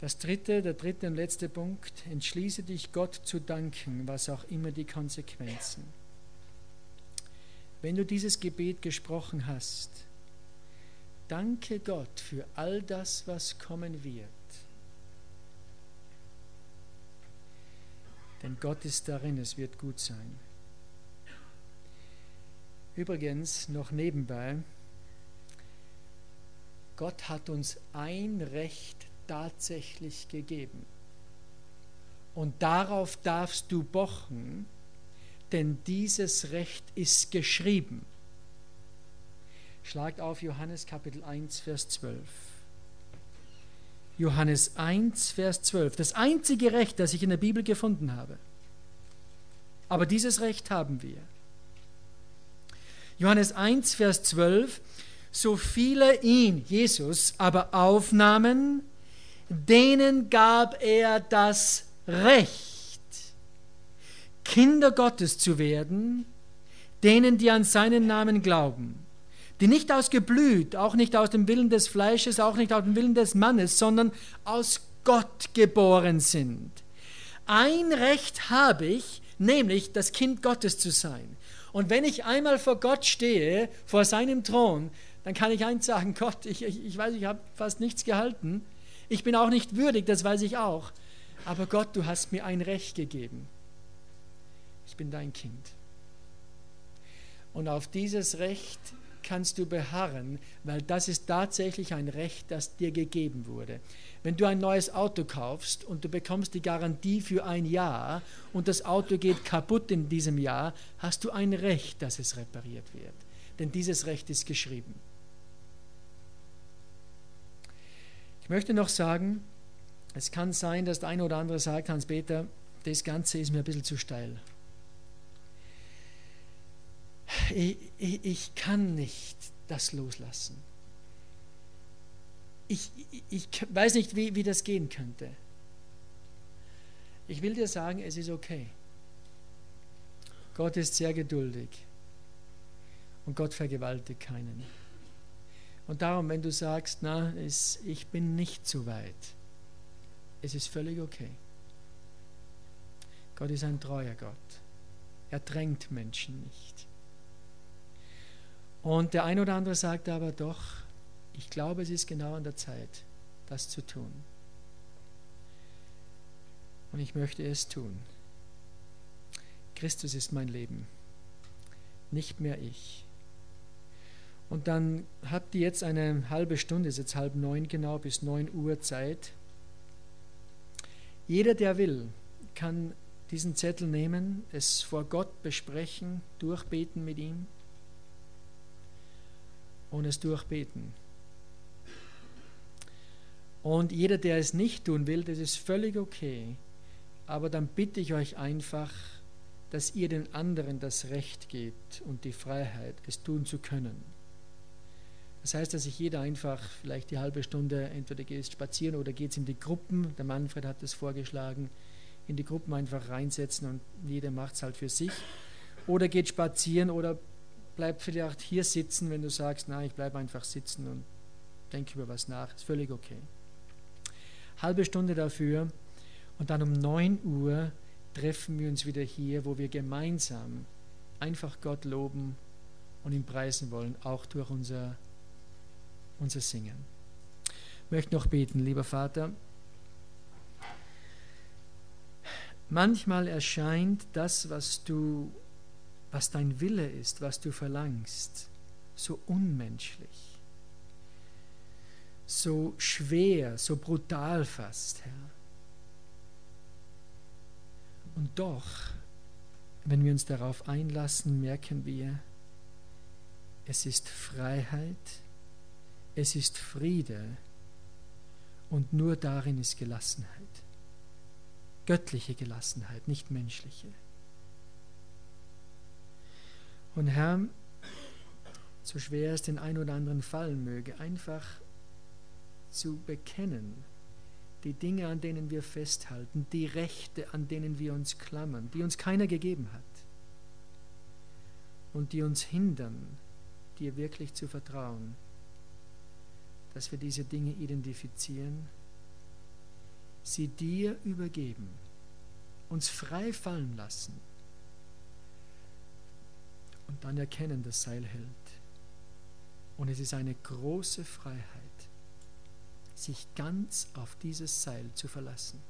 Das dritte, der dritte und letzte Punkt, entschließe dich Gott zu danken, was auch immer die Konsequenzen. Wenn du dieses Gebet gesprochen hast, danke Gott für all das, was kommen wird. Denn Gott ist darin, es wird gut sein. Übrigens, noch nebenbei, Gott hat uns ein Recht tatsächlich gegeben. Und darauf darfst du pochen, denn dieses Recht ist geschrieben. Schlagt auf Johannes Kapitel 1, Vers 12. Johannes 1, Vers 12. Das einzige Recht, das ich in der Bibel gefunden habe. Aber dieses Recht haben wir. Johannes 1, Vers 12. So viele ihn, Jesus, aber aufnahmen, denen gab er das Recht, Kinder Gottes zu werden, denen, die an seinen Namen glauben, die nicht aus Geblüt, auch nicht aus dem Willen des Fleisches, auch nicht aus dem Willen des Mannes, sondern aus Gott geboren sind. Ein Recht habe ich, nämlich das Kind Gottes zu sein. Und wenn ich einmal vor Gott stehe, vor seinem Thron, dann kann ich eins sagen, Gott, ich, ich, ich weiß, ich habe fast nichts gehalten, ich bin auch nicht würdig, das weiß ich auch. Aber Gott, du hast mir ein Recht gegeben. Ich bin dein Kind. Und auf dieses Recht kannst du beharren, weil das ist tatsächlich ein Recht, das dir gegeben wurde. Wenn du ein neues Auto kaufst und du bekommst die Garantie für ein Jahr und das Auto geht kaputt in diesem Jahr, hast du ein Recht, dass es repariert wird. Denn dieses Recht ist geschrieben. Ich möchte noch sagen, es kann sein, dass der eine oder andere sagt, Hans-Peter, das Ganze ist mir ein bisschen zu steil. Ich, ich, ich kann nicht das loslassen. Ich, ich weiß nicht, wie, wie das gehen könnte. Ich will dir sagen, es ist okay. Gott ist sehr geduldig und Gott vergewaltigt keinen. Und darum, wenn du sagst, na, es, ich bin nicht zu weit, es ist völlig okay. Gott ist ein treuer Gott. Er drängt Menschen nicht. Und der ein oder andere sagt aber doch, ich glaube, es ist genau an der Zeit, das zu tun. Und ich möchte es tun. Christus ist mein Leben, nicht mehr ich. Und dann habt ihr jetzt eine halbe Stunde, ist jetzt halb neun genau, bis neun Uhr Zeit. Jeder, der will, kann diesen Zettel nehmen, es vor Gott besprechen, durchbeten mit ihm und es durchbeten. Und jeder, der es nicht tun will, das ist völlig okay. Aber dann bitte ich euch einfach, dass ihr den anderen das Recht gebt und die Freiheit, es tun zu können. Das heißt, dass sich jeder einfach vielleicht die halbe Stunde entweder geht spazieren oder geht in die Gruppen. Der Manfred hat das vorgeschlagen, in die Gruppen einfach reinsetzen und jeder macht es halt für sich. Oder geht spazieren oder bleibt vielleicht hier sitzen, wenn du sagst, nein, ich bleibe einfach sitzen und denke über was nach. Ist völlig okay. Halbe Stunde dafür und dann um 9 Uhr treffen wir uns wieder hier, wo wir gemeinsam einfach Gott loben und ihn preisen wollen, auch durch unser, unser Singen. Ich möchte noch beten, lieber Vater. Manchmal erscheint das, was du, was dein Wille ist, was du verlangst, so unmenschlich, so schwer, so brutal fast, Herr. Und doch, wenn wir uns darauf einlassen, merken wir, es ist Freiheit, es ist Friede und nur darin ist Gelassenheit. Göttliche Gelassenheit, nicht menschliche. Und Herr, so schwer es den einen oder anderen fallen möge, einfach zu bekennen, die Dinge, an denen wir festhalten, die Rechte, an denen wir uns klammern, die uns keiner gegeben hat und die uns hindern, dir wirklich zu vertrauen, dass wir diese Dinge identifizieren, sie dir übergeben, uns frei fallen lassen und dann erkennen, das Seil hält. Und es ist eine große Freiheit sich ganz auf dieses Seil zu verlassen.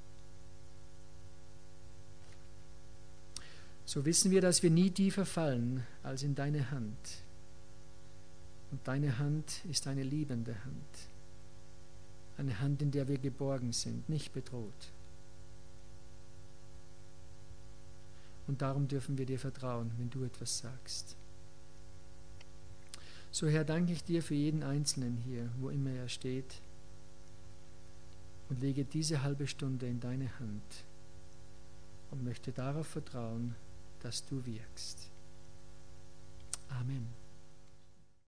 So wissen wir, dass wir nie tiefer fallen als in deine Hand. Und deine Hand ist eine liebende Hand. Eine Hand, in der wir geborgen sind, nicht bedroht. Und darum dürfen wir dir vertrauen, wenn du etwas sagst. So Herr, danke ich dir für jeden Einzelnen hier, wo immer er steht und lege diese halbe Stunde in deine Hand und möchte darauf vertrauen, dass du wirkst. Amen.